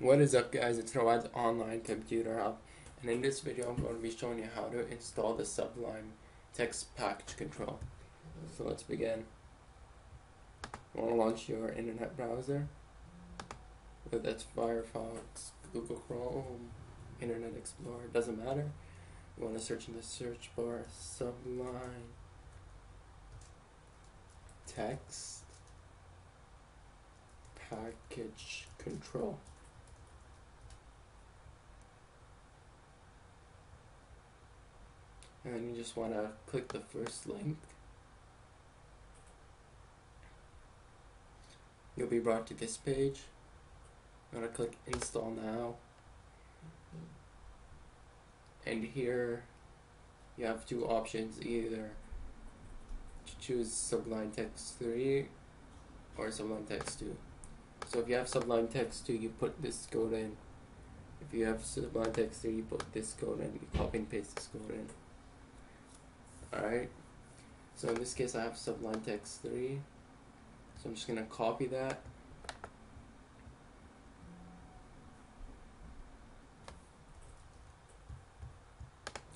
What is up guys, it's Rawad's Online Computer Hub and in this video I'm going to be showing you how to install the Sublime Text Package Control. So let's begin. You want to launch your internet browser, whether that's Firefox, Google Chrome, Internet Explorer, doesn't matter. You want to search in the search bar Sublime Text Package Control. And you just want to click the first link. You'll be brought to this page. I'm going to click install now. And here you have two options either to choose Sublime Text 3 or Sublime Text 2 so if you have Sublime Text 2 you put this code in. If you have Sublime Text 3 you put this code in. You copy and paste this code in Alright, so in this case I have Sublime Text 3, so I'm just going to copy that.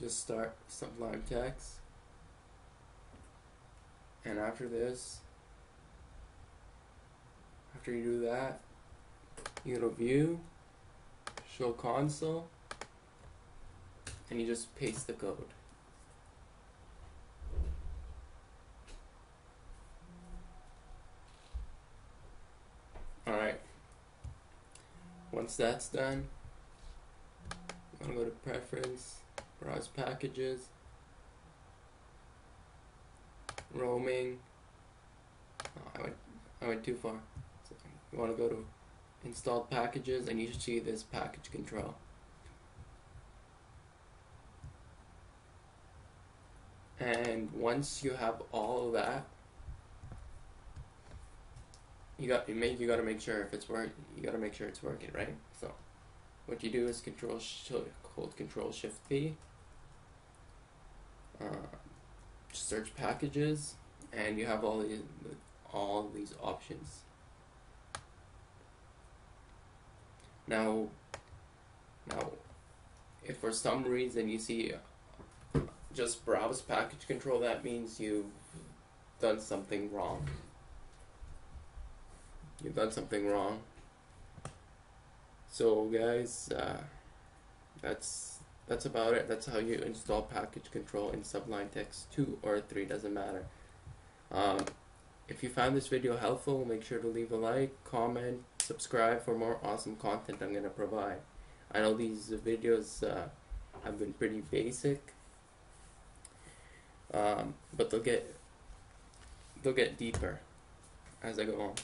Just start Sublime Text. And after this, after you do that, you go to View, Show Console, and you just paste the code. Alright. Once that's done, I'm going to go to Preference, Browse Packages, Roaming. Oh, I went, I went too far. So you want to go to Installed Packages and you should see this package control. And once you have all of that, you got you make you got to make sure if it's work you got to make sure it's working right? So what you do is control hold control shift P uh, search packages and you have all these all these options. Now now if for some reason you see just browse package control that means you've done something wrong you've done something wrong. So guys, uh, that's that's about it. That's how you install package control in Sublime Text 2 or 3, doesn't matter. Um, if you found this video helpful, make sure to leave a like, comment, subscribe for more awesome content I'm going to provide. I know these videos uh, have been pretty basic, um, but they'll get they'll get deeper as I go on.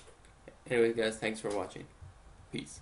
Anyway, guys, thanks for watching. Peace.